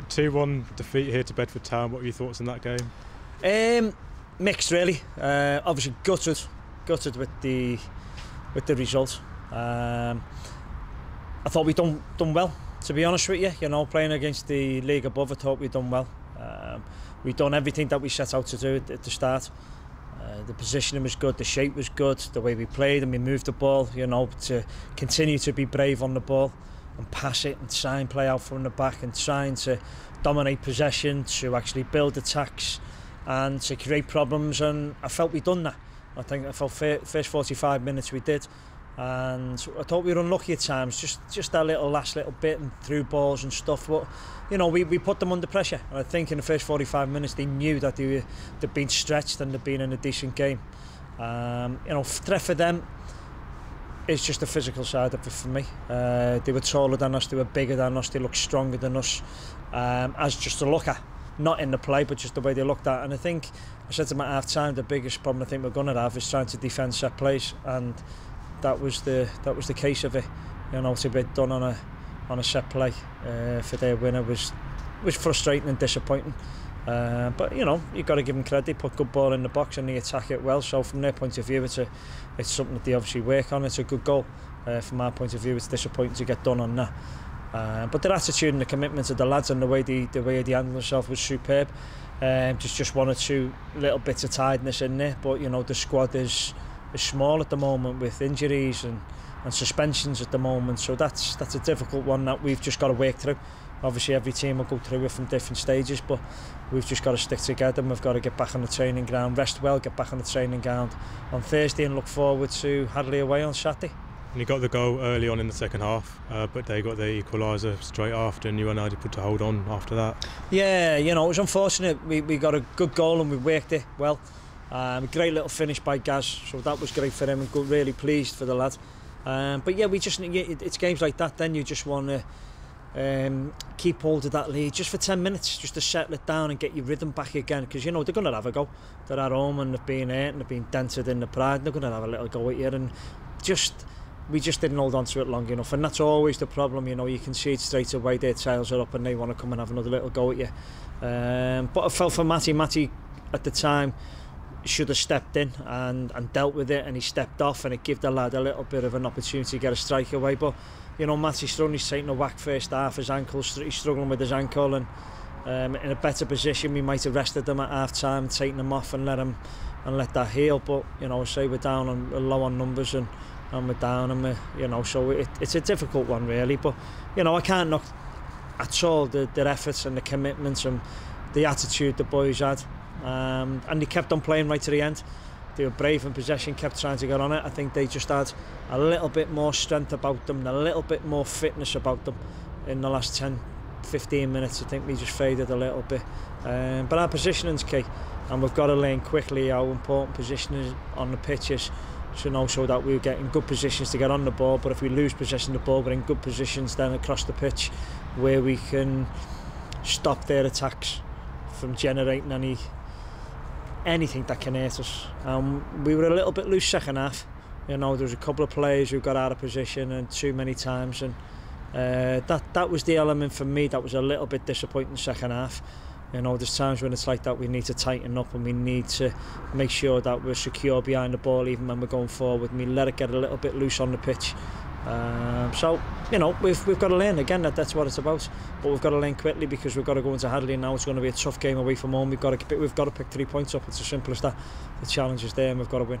2-1 defeat here to Bedford Town. What are your thoughts on that game? Um, mixed really. Uh, obviously gutted, gutted with the with the result. Um, I thought we done done well. To be honest with you, you know, playing against the league above, I thought we done well. Um, we done everything that we set out to do at, at the start. Uh, the positioning was good, the shape was good, the way we played and we moved the ball, you know, to continue to be brave on the ball. and pass it and try and play out from the back and trying to dominate possession, to actually build attacks and to create problems. And I felt we'd done that. I think I felt first 45 minutes we did. And I thought we were unlucky at times, just just that little last little bit and through balls and stuff. But, you know, we, we put them under pressure. And I think in the first 45 minutes they knew that they were, they'd been stretched and they'd been in a decent game. Um, you know, threat for them, it's just the physical side of it for me. Uh, they were taller than us, they were bigger than us, they looked stronger than us um, as just a looker. Not in the play, but just the way they looked at. And I think, I said to my half time, the biggest problem I think we're going to have is trying to defend set plays. And that was the that was the case of it. You know, to be done on a on a set play uh, for their winner was was frustrating and disappointing. Uh, but you know, you've got to give them credit, put good ball in the box and they attack it well. So from their point of view, it's, a, it's something that they obviously work on. It's a good goal. Uh, from my point of view, it's disappointing to get done on that. Uh, but their attitude and the commitment of the lads and the way they, the way they handled themselves was superb. Um, just just one or two little bits of tiredness in there, but you know the squad is is small at the moment with injuries and and suspensions at the moment, so that's that's a difficult one that we've just got to work through obviously every team will go through it from different stages, but we've just got to stick together and we've got to get back on the training ground, rest well, get back on the training ground on Thursday and look forward to Hadley away on Saturday. And he got the goal early on in the second half, uh, but they got the equaliser straight after, and you were not put to hold on after that. Yeah, you know, it was unfortunate. We, we got a good goal and we worked it well. Um, a great little finish by Gaz, so that was great for him and really pleased for the lad. Um, but yeah, we just it's games like that then you just want to um, keep hold of that lead just for 10 minutes, just to settle it down and get your rhythm back again. Because, you know, they're going to have a go. They're at home and they've been hurt and they've been dented in the pride. They're going to have a little go at you. And just, we just didn't hold on to it long enough. And that's always the problem, you know. You can see it straight away, their tails are up and they want to come and have another little go at you. Um, but I felt for Matty. Matty, at the time, should have stepped in and, and dealt with it and he stepped off and it gave the lad a little bit of an opportunity to get a strike away but you know Matty he's taking a whack first half his ankle he's struggling with his ankle and um, in a better position we might have rested them at half time taking them off and let them and let that heal but you know say we're down on uh, low on numbers and and we're down and we're, you know so it, it's a difficult one really but you know I can't knock at all the, their efforts and the commitments and the attitude the boys had Um, and they kept on playing right to the end. They were brave in possession, kept trying to get on it. I think they just had a little bit more strength about them and a little bit more fitness about them in the last 10, 15 minutes. I think we just faded a little bit. Um, but our positioning's key and we've got to learn quickly how important positioning on the pitch is to know so that we're getting good positions to get on the ball but if we lose possession of the ball we're in good positions then across the pitch where we can stop their attacks from generating any anything that can hurt us. Um, we were a little bit loose second half. You know, there was a couple of players who got out of position and too many times, and uh, that that was the element for me that was a little bit disappointing second half. You know, there's times when it's like that we need to tighten up and we need to make sure that we're secure behind the ball even when we're going forward we let it get a little bit loose on the pitch Um, so, you know, we've, we've got to learn again that that's what it's about. But we've got to learn quickly because we've got to go into Hadley now. It's going to be a tough game away from home. We've got to, we've got to pick three points up. It's as simple as that. The challenge is there and we've got to win.